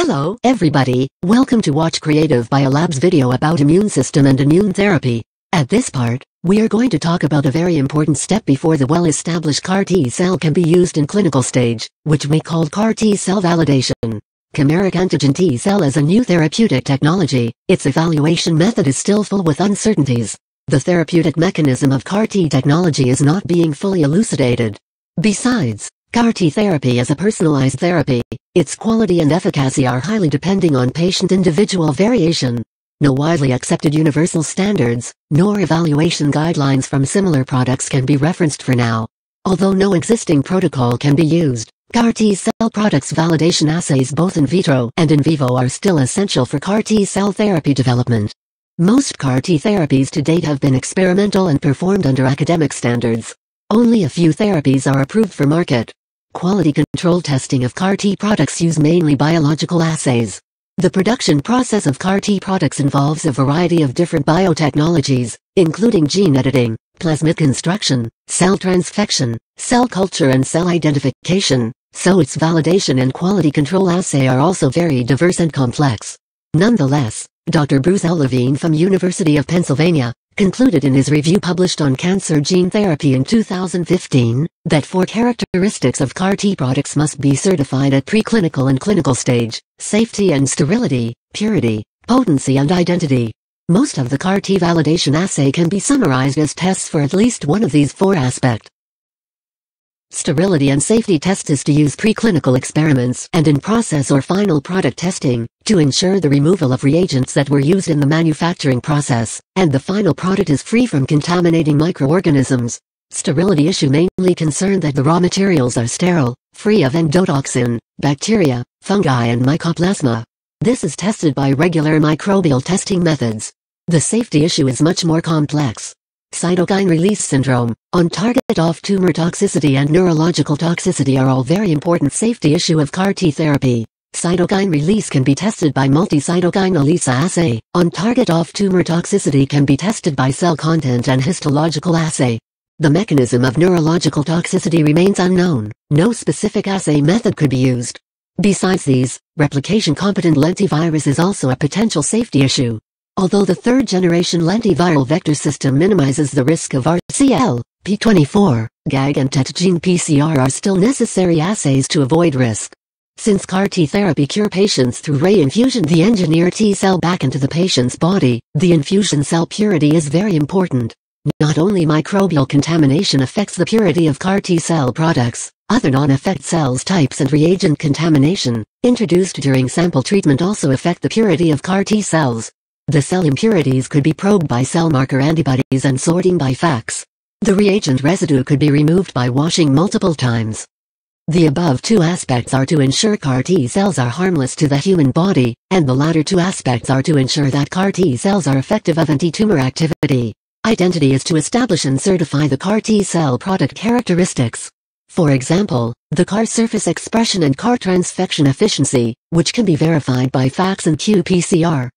Hello, everybody. Welcome to Watch Creative Biolabs video about immune system and immune therapy. At this part, we are going to talk about a very important step before the well-established CAR T cell can be used in clinical stage, which we call CAR T cell validation. Chimeric antigen T cell is a new therapeutic technology. Its evaluation method is still full with uncertainties. The therapeutic mechanism of CAR T technology is not being fully elucidated. Besides, CAR T therapy is a personalized therapy. Its quality and efficacy are highly depending on patient individual variation. No widely accepted universal standards, nor evaluation guidelines from similar products can be referenced for now. Although no existing protocol can be used, CAR T cell products validation assays both in vitro and in vivo are still essential for CAR T cell therapy development. Most CAR T therapies to date have been experimental and performed under academic standards. Only a few therapies are approved for market. Quality control testing of CAR T products use mainly biological assays. The production process of CAR T products involves a variety of different biotechnologies, including gene editing, plasmid construction, cell transfection, cell culture and cell identification, so its validation and quality control assay are also very diverse and complex. Nonetheless, Dr. Bruce L. Levine from University of Pennsylvania, concluded in his review published on cancer gene therapy in 2015, that four characteristics of CAR T products must be certified at preclinical and clinical stage, safety and sterility, purity, potency and identity. Most of the CAR T validation assay can be summarized as tests for at least one of these four aspects. Sterility and safety test is to use preclinical experiments and in process or final product testing to ensure the removal of reagents that were used in the manufacturing process, and the final product is free from contaminating microorganisms. Sterility issue mainly concerned that the raw materials are sterile, free of endotoxin, bacteria, fungi and mycoplasma. This is tested by regular microbial testing methods. The safety issue is much more complex. Cytokine release syndrome, on-target off-tumor toxicity and neurological toxicity are all very important safety issue of CAR T therapy. Cytokine release can be tested by multi-cytokine ELISA assay. On-target off-tumor toxicity can be tested by cell content and histological assay. The mechanism of neurological toxicity remains unknown. No specific assay method could be used. Besides these, replication-competent lentivirus is also a potential safety issue. Although the third-generation lentiviral vector system minimizes the risk of RCL, P24, GAG and TET gene PCR are still necessary assays to avoid risk. Since CAR T therapy cure patients through ray infusion the engineered T cell back into the patient's body, the infusion cell purity is very important. Not only microbial contamination affects the purity of CAR T cell products, other non-effect cells types and reagent contamination, introduced during sample treatment also affect the purity of CAR T cells. The cell impurities could be probed by cell marker antibodies and sorting by FACS. The reagent residue could be removed by washing multiple times. The above two aspects are to ensure CAR T cells are harmless to the human body, and the latter two aspects are to ensure that CAR T cells are effective of anti-tumor activity. Identity is to establish and certify the CAR T cell product characteristics. For example, the CAR surface expression and CAR transfection efficiency, which can be verified by FACS and qPCR.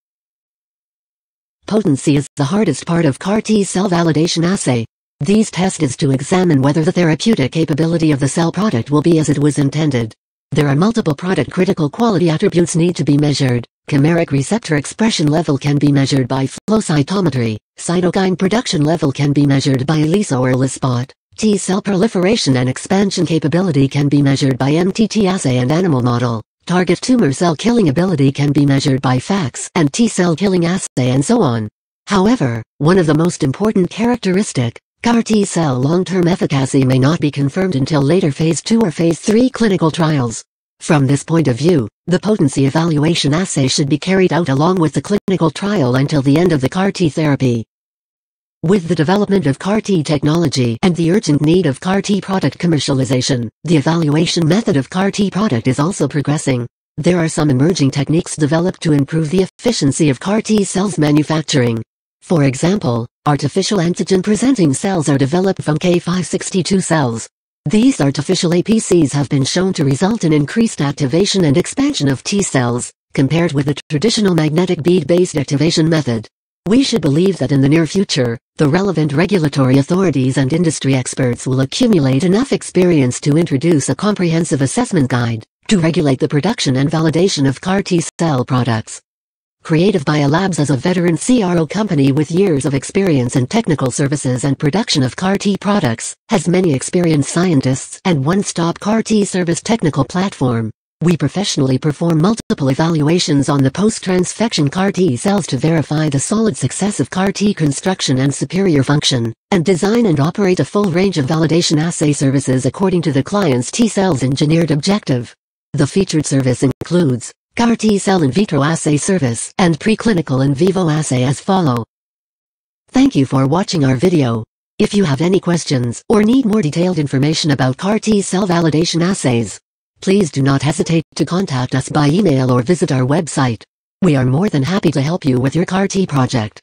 Potency is the hardest part of CAR T cell validation assay. These tests is to examine whether the therapeutic capability of the cell product will be as it was intended. There are multiple product critical quality attributes need to be measured. Chimeric receptor expression level can be measured by flow cytometry. Cytokine production level can be measured by ELISA or ELISpot. T cell proliferation and expansion capability can be measured by MTT assay and animal model. Target tumor cell killing ability can be measured by FACS and T-cell killing assay and so on. However, one of the most important characteristic, CAR T-cell long-term efficacy may not be confirmed until later phase 2 or phase 3 clinical trials. From this point of view, the potency evaluation assay should be carried out along with the clinical trial until the end of the CAR T therapy. With the development of CAR-T technology and the urgent need of CAR-T product commercialization, the evaluation method of CAR-T product is also progressing. There are some emerging techniques developed to improve the efficiency of CAR-T cells manufacturing. For example, artificial antigen-presenting cells are developed from K562 cells. These artificial APCs have been shown to result in increased activation and expansion of T cells, compared with the traditional magnetic bead-based activation method. We should believe that in the near future, the relevant regulatory authorities and industry experts will accumulate enough experience to introduce a comprehensive assessment guide to regulate the production and validation of CAR T-cell products. Creative Biolabs is a veteran CRO company with years of experience in technical services and production of CAR T products, has many experienced scientists and one-stop CAR T service technical platform. We professionally perform multiple evaluations on the post-transfection CAR T cells to verify the solid success of CAR T construction and superior function, and design and operate a full range of validation assay services according to the client's T cells engineered objective. The featured service includes CAR T-cell in vitro assay service and preclinical in vivo assay as follow. Thank you for watching our video. If you have any questions or need more detailed information about CAR T-cell validation assays, please do not hesitate to contact us by email or visit our website. We are more than happy to help you with your CAR T project.